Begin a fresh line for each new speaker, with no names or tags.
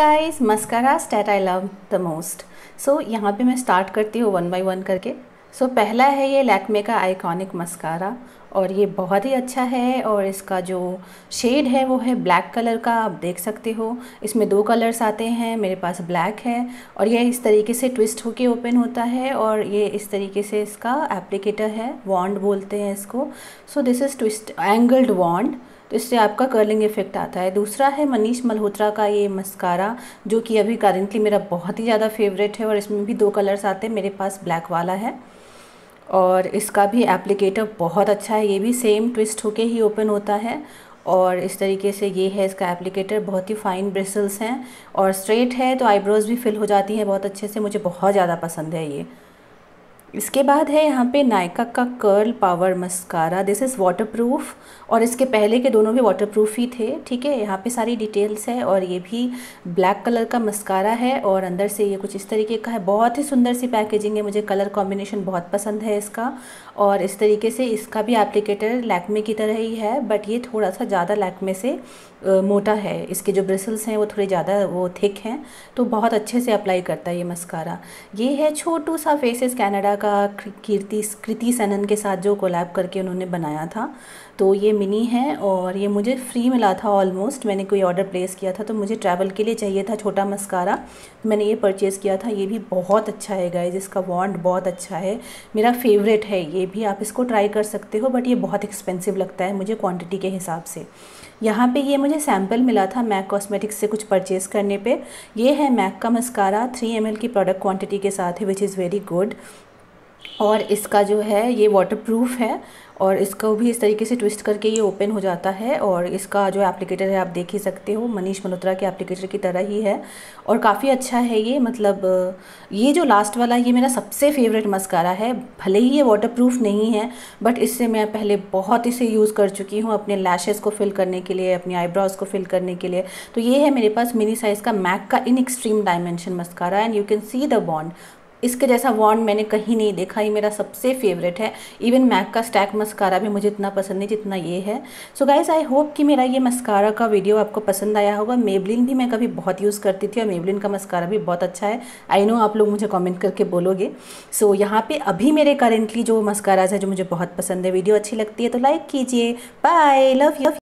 Guys mascara that I love the most so यहाँ पे मैं स्टार्ट करती हूँ वन बाय वन करके। सो so, पहला है ये लैक्मे का आइकॉनिक मस्कारा और ये बहुत ही अच्छा है और इसका जो शेड है वो है ब्लैक कलर का आप देख सकते हो। इसमें दो कलर्स आते हैं मेरे पास ब्लैक है और ये इस तरीके से ट्विस्ट होके ओपन होता है और ये इस तरीके से इसका एप्लीकेटर है वॉन्ड बोलते हैं इसको। So this is twist angled wand तो इससे आपका कर्लिंग इफ़ेक्ट आता है। दूसरा है मनीष मल्होत्रा का ये मस्कारा जो कि अभी करेंटली मेरा बहुत ही ज़्यादा फेवरेट है और इसमें भी दो कलर्स आते हैं, मेरे पास ब्लैक वाला है और इसका भी एप्लीकेटर बहुत अच्छा है। ये भी सेम ट्विस्ट होके ही ओपन होता है और इस तरीके से ये है इसका एप्लीकेटर बहुत ही फाइन ब्रिसल्स हैं और स्ट्रेट है तो आईब्रोज़ भी फिल हो जाती हैं बहुत अच्छे से। मुझे बहुत ज़्यादा पसंद है ये। इसके बाद है यहाँ पे नायका का curl power mascara this is waterproof और इसके पहले के दोनों भी वाटरप्रूफ ही थे ठीक है? यहाँ पे सारी डिटेल्स है और ये भी ब्लैक कलर का मस्कारा है और अंदर से ये कुछ इस तरीके का है। बहुत ही सुंदर सी पैकेजिंग है मुझे कलर कॉम्बिनेशन बहुत पसंद है इसका। और इस तरीके से इसका भी एप्लीकेटर लैकमे की तरह ही है बट ये थोड़ा सा ज़्यादा लैकमे से आ, मोटा है। इसके जो ब्रिसल्स हैं वो थोड़े ज़्यादा वो थिक हैं तो बहुत अच्छे से अप्लाई करता है ये मस्कारा ये है छोटू सा फेसेस कैनेडा का कीर्ति, कृति सनन के साथ जो कोलैब करके उन्होंने बनाया था तो ये मिनी है और ये मुझे फ्री मिला था ऑलमोस्ट मैंने कोई ऑर्डर प्लेस किया था तो मुझे ट्रैवल के लिए चाहिए था छोटा मस्कारा मैंने ये परचेज़ किया था, ये भी बहुत अच्छा है गाइज़ इसका वॉन्ड बहुत अच्छा है। मेरा फेवरेट है ये भी, आप इसको ट्राई कर सकते हो बट ये बहुत एक्सपेंसिव लगता है मुझे क्वान्टिटी के हिसाब से। यहाँ पे ये मुझे सैंपल मिला था मैक कॉस्मेटिक्स से कुछ परचेज़ करने पे। ये है मैक का मस्कारा थ्री एम की प्रोडक्ट क्वांटिटी के साथ है विच इज़ वेरी गुड और इसका जो है, ये वाटरप्रूफ है और इसको भी इस तरीके से ट्विस्ट करके ये ओपन हो जाता है और इसका जो एप्लीकेटर है, आप देख ही सकते हो, मनीष मल्होत्रा के एप्लीकेटर की तरह ही है और काफ़ी अच्छा है ये मतलब ये जो लास्ट वाला ये मेरा सबसे फेवरेट मस्कारा है, भले ही ये वाटरप्रूफ नहीं है बट इससे मैं पहले बहुत इसे यूज़ कर चुकी हूँ अपने लैशेज़ को फिल करने के लिए, अपनी आईब्रोज़ को फिल करने के लिए। तो ये है मेरे पास मिनी साइज़ का मैक का in extreme dimension mascara and you can see the wand इसके जैसा वॉन्ड मैंने कहीं नहीं देखा ये मेरा सबसे फेवरेट है। इवन मैक का स्टैक मस्कारा भी मुझे इतना पसंद नहीं जितना ये है। सो गाइज़ आई होप कि मेरा ये मस्कारा का वीडियो आपको पसंद आया होगा। मेबलिन भी मैं कभी बहुत यूज़ करती थी और मेबलिन का मस्कारा भी बहुत अच्छा है। आई नो आप लोग मुझे कॉमेंट करके बोलोगे। सो so, यहाँ पर अभी मेरे करेंटली जो मस्काराज है जो मुझे बहुत पसंद है वीडियो अच्छी लगती है तो लाइक कीजिए। Bye love you